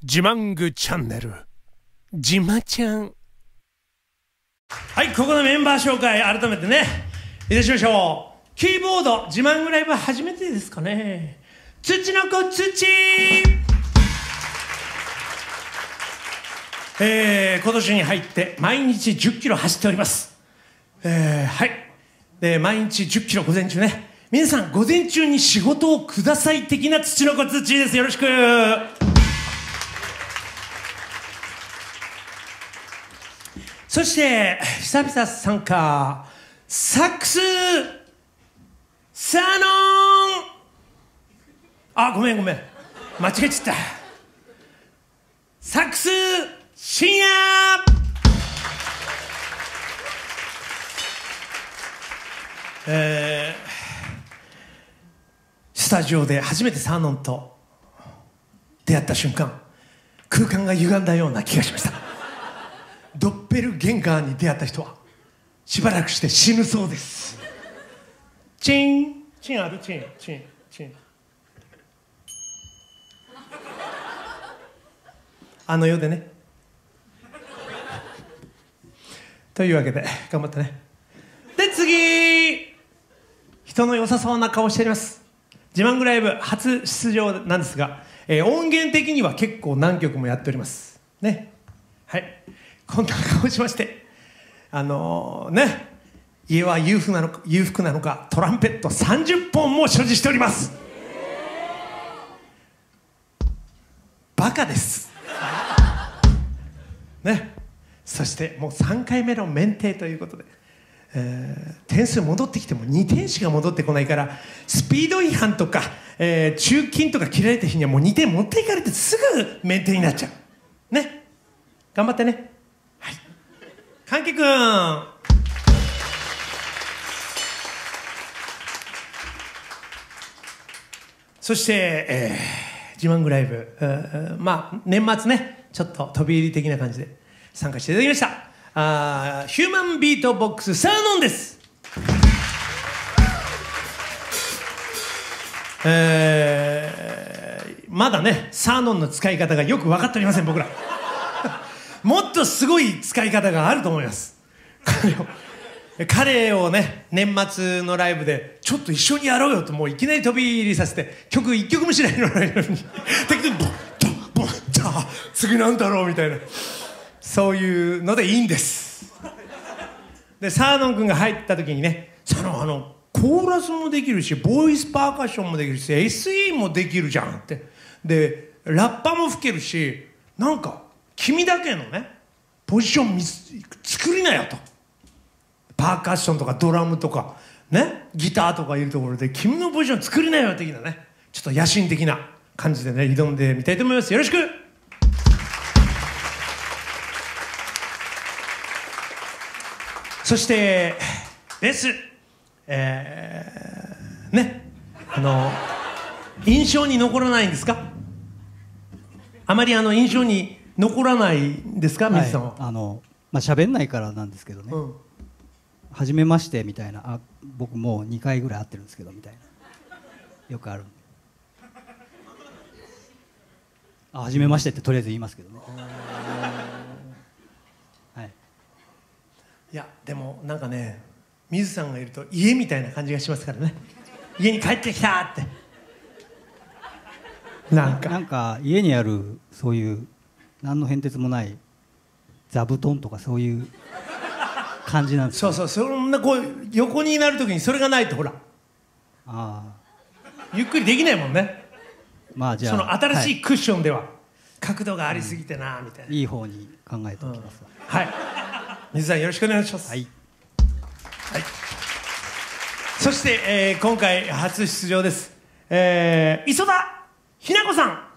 自慢具チャンネルじまちゃんはいここのメンバー紹介改めてね。いたしましょう。キーボード自慢グライブ初めてですかね。土の子土えー、今年に入って毎日1 0キロ走っております。えー、はい。で毎日1 0キロ午前中ね。皆さん午前中に仕事をください的な土の子土です。よろしく。そして久々参加サックスサノン。あごめんごめん。間違えちゃった。サックス深夜。えー、スタジオで初めてサーノンと出会った瞬間空間が歪んだような気がしました。ドッペルゲンガーに出会った人はしばらくして死ぬそうです。チン。チンある？チン。チン。チン。あの世でね。というわけで頑張ってね。で次。人の良さそうな顔しております。自慢グライブ初出場なんですが、えー、音源的には結構何曲もやっております。ね。はいこんな顔しましてあのー、ね家は裕福なのか裕福なのかトランペット30本も所持しております。バカです。ね。そしてもう3回目の免停ということで、えー、点数戻ってきても2点しか戻ってこないからスピード違反とか、えー、中勤とか切られた日にはもう2点持っていかれてすぐ免停になっちゃう。ね。頑張ってね。関係君。そして、えー、自慢グライブ、まあ年末ねちょっと飛び入り的な感じで参加していただきました。あヒューマンビートボックスサーノンです。えー、まだねサーノンの使い方がよく分かっておりません僕ら。もっとすごい使い方があると思います。彼をね年末のライブでちょっと一緒にやろうよともういきなり飛び入りさせて曲一曲もしないのに。適当にボンボンボンじゃあ次なんだろうみたいな。そういうのでいいんです。でサーノン君が入った時にねサノンあのコーラスもできるしボイスパーカッションもできるし SE もできるじゃんって。でラッパも吹けるしなんか君だけのねポジション作りなよと。パーカッションとかドラムとかねギターとかいるところで君のポジション作りなよ的なねちょっと野心的な感じでね挑んでみたいと思います。よろしく。そしてベースえー、ねあの印象に残らないんですか？あまりあの印象に残らないんですか水さんは、あのまあ喋んないからなんですけどね、うん。初めましてみたいな。あ僕もう2回ぐらい会ってるんですけどみたいな。よくあるあ初めましてってとりあえず言いますけどね。はい。いやでもなんかね水さんがいると家みたいな感じがしますからね。家に帰ってきたって。なんか。なんか家にあるそういう何の変哲もない座布団とかそういう感じなんですそうそうそんなこう横になる時にそれがないとほら。あゆっくりできないもんね。まあじゃあその新しいクッションでは、角度がありすぎてな。みたい。な、いい方に考えておきます、はい。水さんよろしくお願いします。はい。はい、そして、えー今回初出場です、えー磯田ひな子さん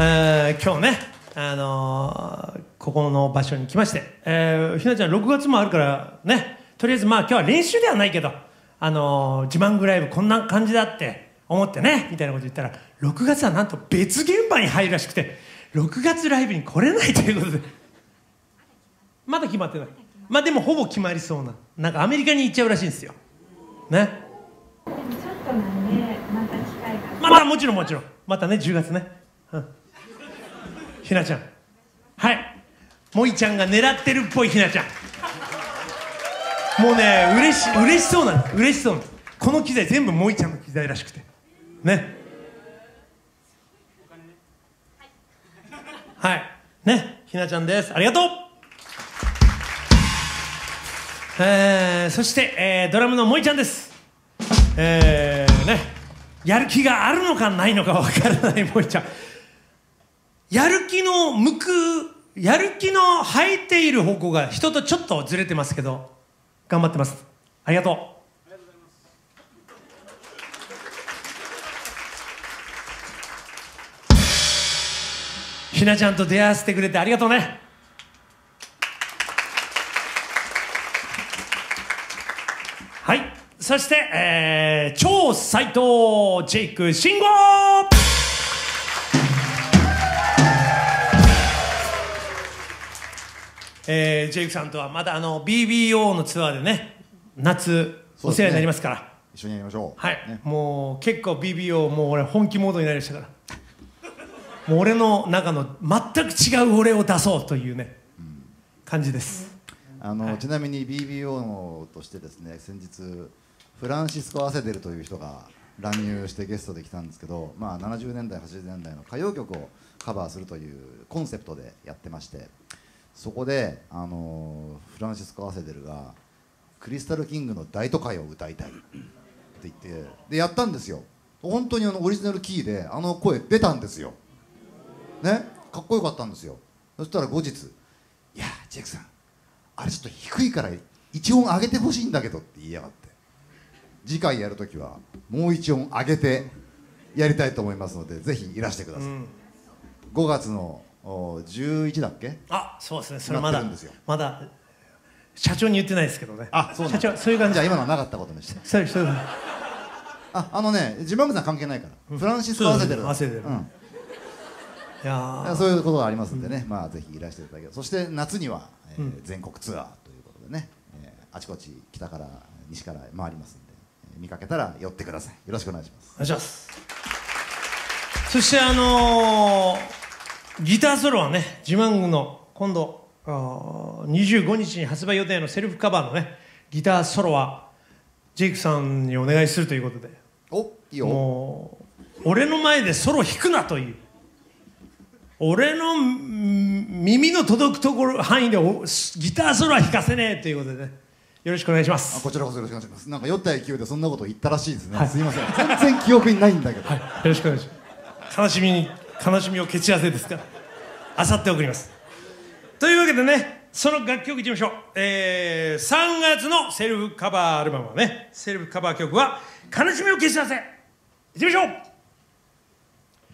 えー今日ね、あのーここの場所に来まして、えーひなちゃん6月もあるからねとりあえずまあ今日は練習ではないけど、あのー自慢グライブこんな感じだって思ってねみたいなこと言ったら6月はなんと別現場に入るらしくて6月ライブに来れないということで。まだ決まってない。まあでもほぼ決まりそうななんかアメリカに行っちゃうらしいんですよ。ね。でもちょっとなんでまた機会が。またもちろんもちろん。またね10月ね。うんひなちゃん。はい。もいちゃんが狙ってるっぽいひなちゃん。もうね嬉し嬉しそうなの嬉しそうなこの機材全部もいちゃんの機材らしくて。ね。はい。ね。ひなちゃんです。ありがとう。えー、そして、えー、ドラムのもいちゃんです。えー、ね。やる気があるのかないのかわからないもいちゃん。やる気の向くやる気の生えている方向が人とちょっとずれてますけど頑張ってます。ありがとう。ひなちゃんと出会わせてくれてありがとうね。はい。そして、えー、超斎藤ジェイク慎吾。えー、ジェイクさんとはまだあの BBO のツアーでね夏お世話になりますから。一緒にやりましょう。はい、ね。もう結構 BBO もう俺本気モードになりましたから。もう俺の中の全く違う俺を出そうというね、感じです。あの、ちなみに BBO としてですね先日フランシスコ・アセデルという人が乱入してゲストで来たんですけど、まあ、70年代80年代の歌謡曲をカバーするというコンセプトでやってましてそこであのフランシスコ・アセデルがクリスタル・キングの「大都会」を歌いたい。って言ってでやったんですよ。本当にあのオリジナルキーであの声出たんですよ。ね？かっこよかったんですよ。そしたら後日「いやジェイクさんあれちょっと低いから一音上げてほしいんだけど」って言いやがって。次回やるときはもう一音上げてやりたいと思いますのでぜひいらしてください、5月のお11だっけ？あそうですね。それまだまだ社長に言ってないですけどね。あそうなんだ。社長そういう感じ。じゃあ今のはなかったことにして。そうそうああのね自慢さん関係ないから、フランシスコ・アセデルアセデルうん。いやー。そういうことがありますんでね、まあぜひいらしていただけそして夏には、えー全国ツアーということでね、えーあちこち北から西から回りますんで、えー見かけたら寄ってください。よろしくお願いします。お願いします。そしてあのーギターソロはね自慢の今度あー25日に発売予定のセルフカバーのねギターソロはジェイクさんにお願いするということで。おいいよ。もう俺の前でソロ弾くなという。俺のん耳の届くところ範囲でおギターソロは弾かせねえということでね。よろしくお願いしまあすこちらこそよろしくお願いします。なんか酔った勢いでそんなこと言ったらしいですね、はい。すいません。全然記憶にないんだけど、はい、よろしくお願いします。悲しみに、悲しみを蹴散らせですか？ら。あさって送ります。というわけでね、その楽曲いきましょう。えー、3月のセルフカバーアルバムはね、セルフカバー曲は、悲しみを蹴散らせ。いきましょう